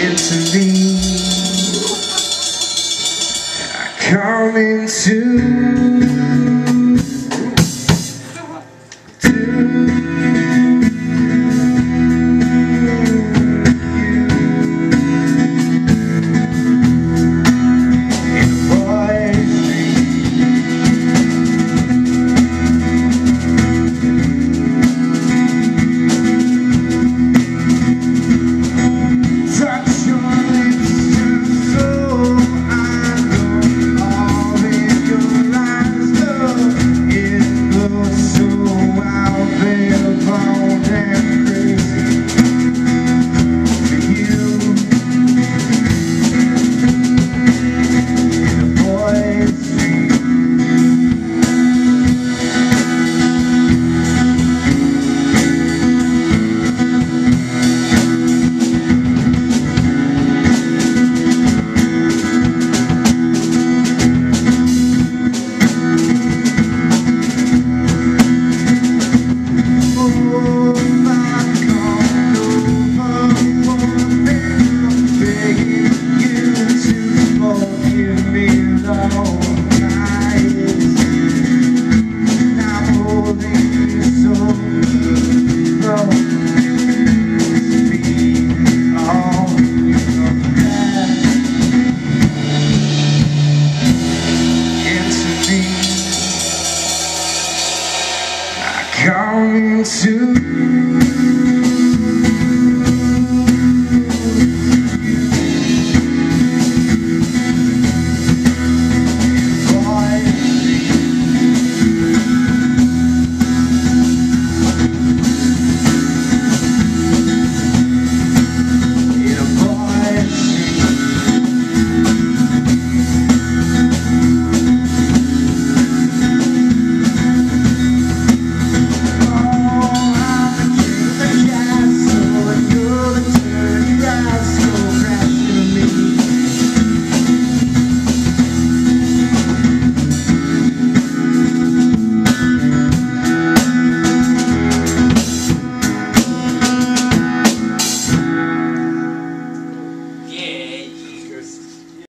into me, I come into come to